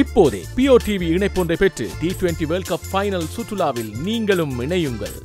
இப்போதே PO TV இணைப்பொன்றை பெற்று T twenty world cup final சுற்றுலாவில் நீங்களும் இணையுங்கள்.